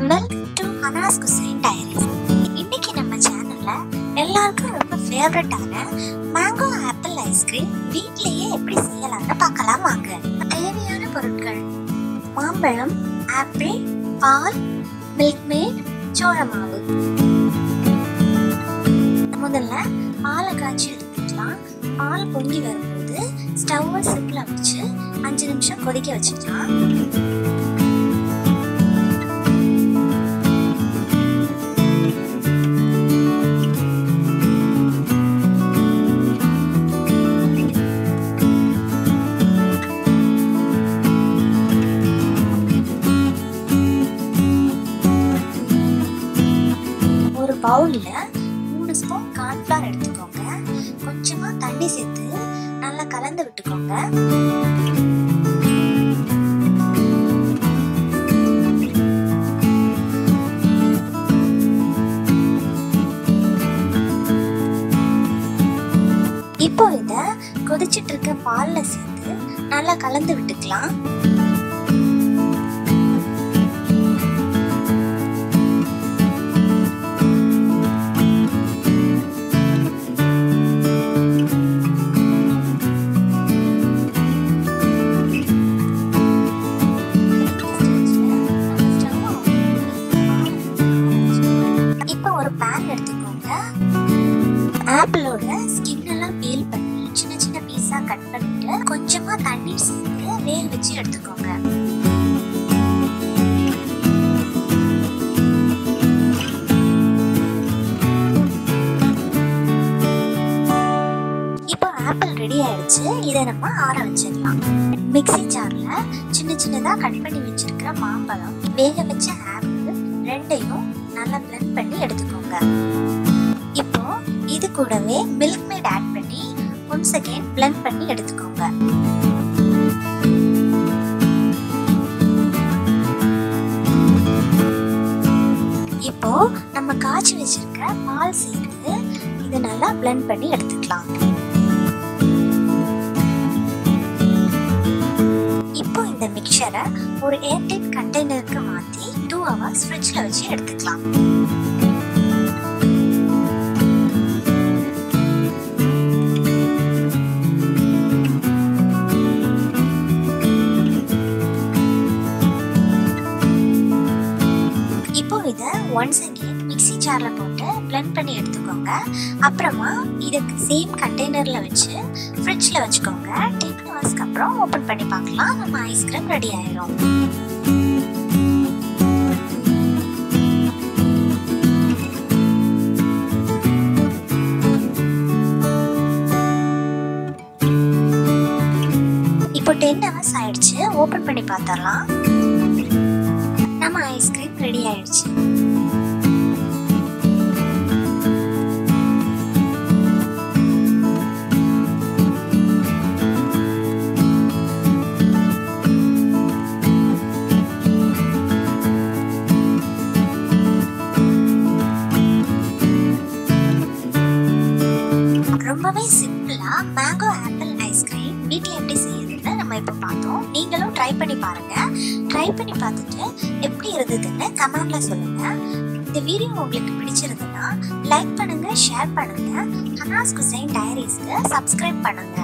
Welcome to Anas Hussain diaries இன்னைக்கு நம்ம சேனல்ல எல்லாருக்கும் ரொம்ப ஃபேவரட்டான மேங்கோ ஆப்பிள் ஐஸ்கிரீம் வீட்லயே எப்படி செய்யலாம்னு பார்க்கலாம் வாங்க. தேவையான பொருட்கள். மாம்பழம் ஆப்பிள் பால் மில்க் மேட் சோள மாவு முதல்ல பாலை காய்ச்சி எடுத்துக்கலாம். பால் பொங்கி வரும்போது ஸ்டவ்வை சிப்பில் வச்சு அஞ்சு நிமிஷம் கொதிக்க வச்சுக்கலாம். பவுலில் மூணு ஸ்பூன் கார்ன்ஃப்ளவர் எடுத்துக்கோங்க. கொஞ்சமாக தண்ணி சேர்த்து நல்லா கலந்து விட்டுக்கோங்க. இப்போ இதை கொதிச்சிட்டு இருக்க பாலில் சேர்த்து நல்லா கலந்து விட்டுக்கலாம். ஆப்பிளோட ஸ்கின் எல்லாம் பீல் பண்ணி சின்ன சின்ன பீஸா கட் பண்ணிட்டு கொஞ்சமா தண்ணீர் சேர்த்து வேக வச்சு எடுத்துக்கோங்க. இப்போ ஆப்பிள் ரெடி ஆயிடுச்சு. இதை நம்ம ஆற வச்சிடலாம். மிக்சி ஜார்ல சின்ன சின்னதா கட் பண்ணி வச்சிருக்கிற மாம்பழம் வேக வச்ச ஆப்பிள் ரெண்டையும் நல்லா பிளண்ட் பண்ணி எடுத்துக்கோங்க. கூடவே மில்க் மேட் ஆட் பண்ணி ஒன்ஸ் அகெயின் பிளண்ட் பண்ணி எடுத்துக்கோங்க. இப்போ நம்ம காய்ச்சி வச்சிருக்க பால் சேர்த்து இதை நல்லா பிளண்ட் பண்ணி எடுத்துக்கலாம். இப்போ இந்த மிக்சரை ஒரு ஏர்டைட் கண்டெய்னருக்கு மாற்றி டூ ஹவர்ஸ் ஃப்ரிட்ஜில் வச்சு எடுத்துக்கலாம். ஒன்ஸ் அகேன் மிக்ஸி ஜாரில் போட்டு பிளெண்ட் பண்ணி எடுத்துக்கோங்க. அப்புறமா இதுக்கு சேம் கண்டெய்னரில் வச்சு ஃப்ரிட்ஜில் வச்சுக்கோங்க. டென் ஹவர்ஸ்க்கு அப்புறம் ஓப்பன் பண்ணி பார்க்கலாம். நம்ம ஐஸ்கிரீம் ரெடி ஆயிரும். இப்போ டென் ஹவர்ஸ் ஆயிடுச்சு. ஓப்பன் பண்ணி பார்த்துடலாம். நம்ம ஐஸ்கிரீம் ரெடி ஆயிடுச்சு. ரொம்பவே சிம்பிளா மேங்கோ ஆப்பிள் ஐஸ்கிரீம் வீட்டில் எப்படி செய்யறதுன்னு நம்ம இப்போ பார்த்தோம். நீங்களும் ட்ரை பண்ணி பாருங்க. ட்ரை பண்ணி பார்த்துட்டு எப்படி இருந்ததுன்னு கமெண்ட்ல சொல்லுங்க. இந்த வீடியோ உங்களுக்கு பிடிச்சிருந்ததுன்னா லைக் பண்ணுங்க ஷேர் பண்ணுங்க. ஹனாஸ் குசைன் டைரிஸ்க்கு சப்ஸ்கிரைப் பண்ணுங்க.